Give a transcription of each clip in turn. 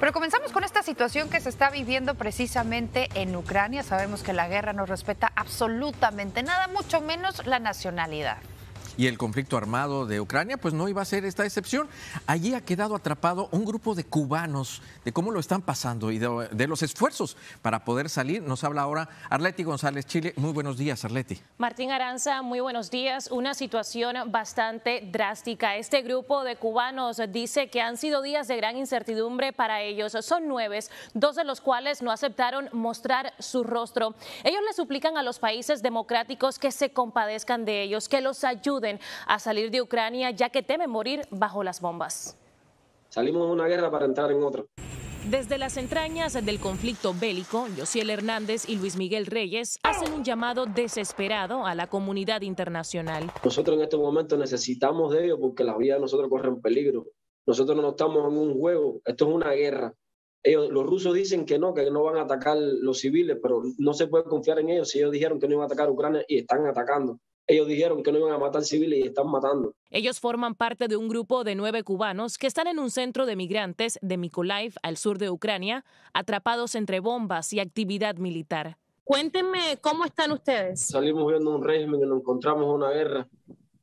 Pero comenzamos con esta situación que se está viviendo precisamente en Ucrania. Sabemos que la guerra no respeta absolutamente nada, mucho menos la nacionalidad y el conflicto armado de Ucrania, pues no iba a ser esta excepción. Allí ha quedado atrapado un grupo de cubanos, de cómo lo están pasando y de, los esfuerzos para poder salir. Nos habla ahora Arleti González Chile. Muy buenos días, Arleti. Martín Aranza, muy buenos días. Una situación bastante drástica. Este grupo de cubanos dice que han sido días de gran incertidumbre para ellos. Son nueve, dos de los cuales no aceptaron mostrar su rostro. Ellos le suplican a los países democráticos que se compadezcan de ellos, que los ayuden a salir de Ucrania ya que temen morir bajo las bombas. Salimos de una guerra para entrar en otra. Desde las entrañas del conflicto bélico, Josiel Hernández y Luis Miguel Reyes hacen un llamado desesperado a la comunidad internacional. Nosotros en este momento necesitamos de ellos porque la vida de nosotros corre en peligro. Nosotros no estamos en un juego, esto es una guerra. Ellos, los rusos dicen que no, que no van a atacar los civiles, pero no se puede confiar en ellos si ellos dijeron que no iban a atacar Ucrania y están atacando ellos dijeron que no iban a matar civiles y están matando. Ellos forman parte de un grupo de nueve cubanos que están en un centro de migrantes de Mykolaiv, al sur de Ucrania, atrapados entre bombas y actividad militar. Cuéntenme cómo están ustedes. Salimos viendo un régimen y nos encontramos una guerra.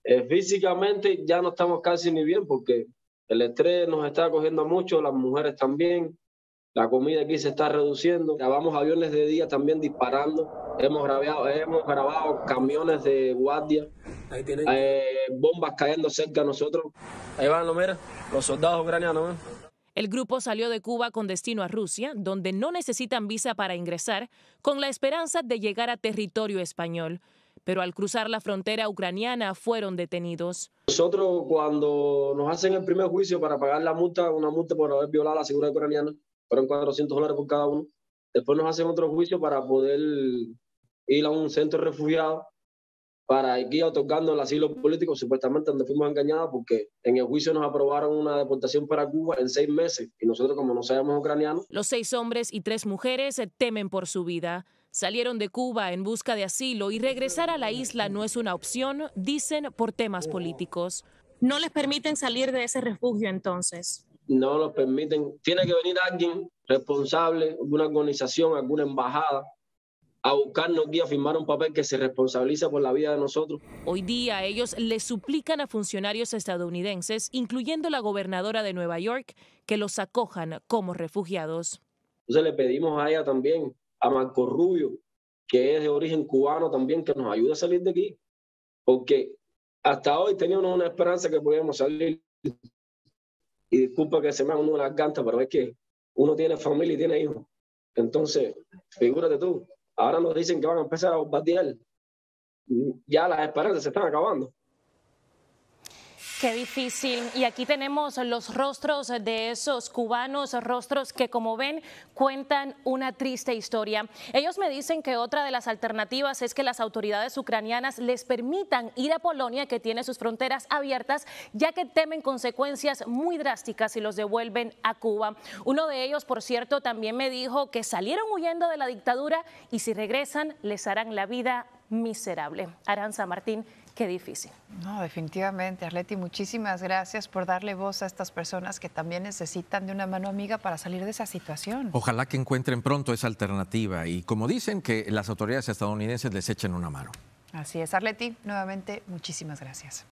Eh, físicamente ya no estamos casi ni bien porque el estrés nos está cogiendo mucho, las mujeres también. La comida aquí se está reduciendo. Grabamos aviones de día también disparando. Hemos grabado, hemos grabado camiones de guardia. Eh, bombas cayendo cerca de nosotros. Ahí van, mira, los soldados ucranianos. El grupo salió de Cuba con destino a Rusia, donde no necesitan visa para ingresar, con la esperanza de llegar a territorio español. Pero al cruzar la frontera ucraniana fueron detenidos. Nosotros cuando nos hacen el primer juicio para pagar la multa, una multa por haber violado la seguridad ucraniana, fueron 400 dólares por cada uno. Después nos hacen otro juicio para poder ir a un centro de refugiados para ir otorgando el asilo político, supuestamente donde fuimos engañados, porque en el juicio nos aprobaron una deportación para Cuba en seis meses y nosotros como no sabemos ucranianos. Los seis hombres y tres mujeres temen por su vida. Salieron de Cuba en busca de asilo y regresar a la isla no es una opción, dicen, por temas políticos. ¿No les permiten salir de ese refugio entonces? no nos permiten. Tiene que venir alguien responsable, alguna organización, alguna embajada, a buscarnos aquí a firmar un papel que se responsabiliza por la vida de nosotros. Hoy día ellos le suplican a funcionarios estadounidenses, incluyendo la gobernadora de Nueva York, que los acojan como refugiados. Entonces le pedimos a ella también, a Marco Rubio, que es de origen cubano también, que nos ayude a salir de aquí, porque hasta hoy teníamos una esperanza que podíamos salir y disculpa que se me haga uno las gantas, pero es que uno tiene familia y tiene hijos. Entonces, figúrate tú, ahora nos dicen que van a empezar a bombardear. Ya las esperanzas se están acabando. Qué difícil. Y aquí tenemos los rostros de esos cubanos, rostros que como ven cuentan una triste historia. Ellos me dicen que otra de las alternativas es que las autoridades ucranianas les permitan ir a Polonia, que tiene sus fronteras abiertas, ya que temen consecuencias muy drásticas si los devuelven a Cuba. Uno de ellos, por cierto, también me dijo que salieron huyendo de la dictadura y si regresan les harán la vida miserable. Aranza Martín, qué difícil. No, definitivamente, Arleti, muchísimas gracias por darle voz a estas personas que también necesitan de una mano amiga para salir de esa situación. Ojalá que encuentren pronto esa alternativa y como dicen, que las autoridades estadounidenses les echen una mano. Así es, Arleti, nuevamente muchísimas gracias.